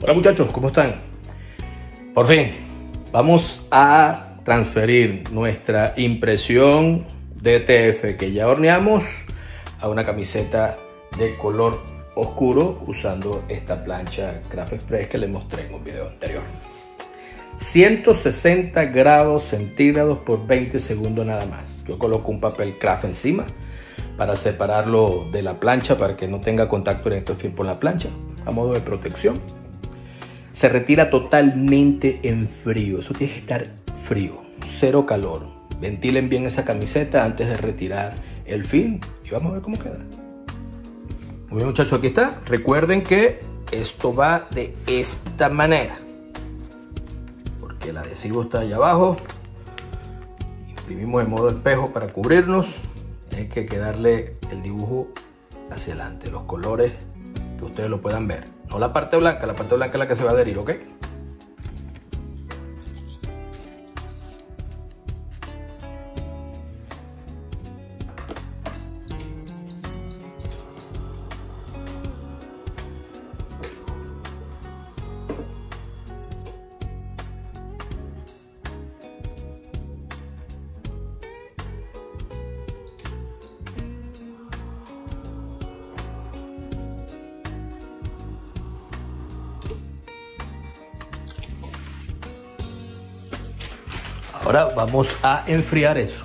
Hola muchachos, ¿cómo están? Por fin, vamos a transferir nuestra impresión DTF que ya horneamos a una camiseta de color oscuro usando esta plancha Craft Express que les mostré en un video anterior. 160 grados centígrados por 20 segundos nada más. Yo coloco un papel craft encima para separarlo de la plancha para que no tenga contacto directo film por la plancha a modo de protección. Se retira totalmente en frío. Eso tiene que estar frío, cero calor. Ventilen bien esa camiseta antes de retirar el film y vamos a ver cómo queda. Muy bien muchachos, aquí está. Recuerden que esto va de esta manera el adhesivo está allá abajo. Imprimimos en modo espejo para cubrirnos. Hay que quedarle el dibujo hacia adelante, los colores que ustedes lo puedan ver. No la parte blanca, la parte blanca es la que se va a adherir, ¿ok? Ahora vamos a enfriar eso.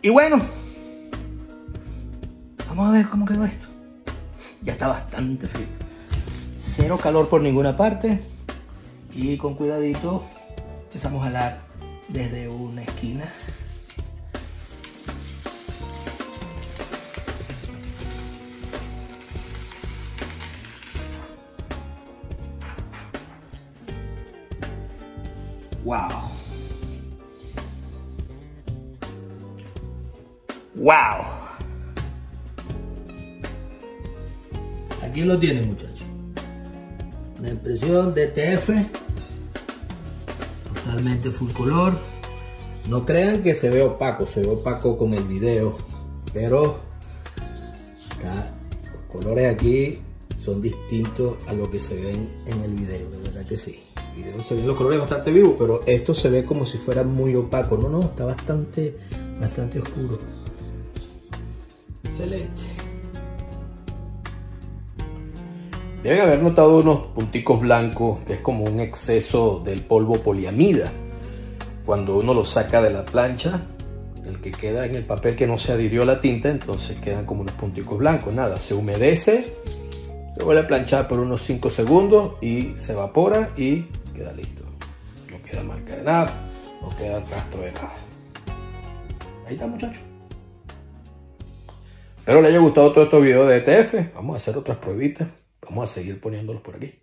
Y bueno, vamos a ver cómo quedó esto. Ya está bastante frío. Cero calor por ninguna parte. Y con cuidadito empezamos a jalar desde una esquina. Wow. Wow. Aquí lo tienen muchachos. La impresión DTF. Totalmente full color. No crean que se ve opaco, se ve opaco con el video. Pero los colores aquí son distintos a lo que se ven en el video, de verdad que sí video se ven los colores bastante vivos, pero esto se ve como si fuera muy opaco. No, no, está bastante, bastante oscuro. Excelente. Deben haber notado unos punticos blancos, que es como un exceso del polvo poliamida. Cuando uno lo saca de la plancha, el que queda en el papel que no se adhirió la tinta, entonces quedan como unos punticos blancos. Nada, se humedece, se vuelve a planchar por unos 5 segundos y se evapora y listo. No queda marca de nada, no queda rastro de nada. Ahí está muchachos. Espero les haya gustado todo este video de ETF. Vamos a hacer otras pruebitas. Vamos a seguir poniéndolos por aquí.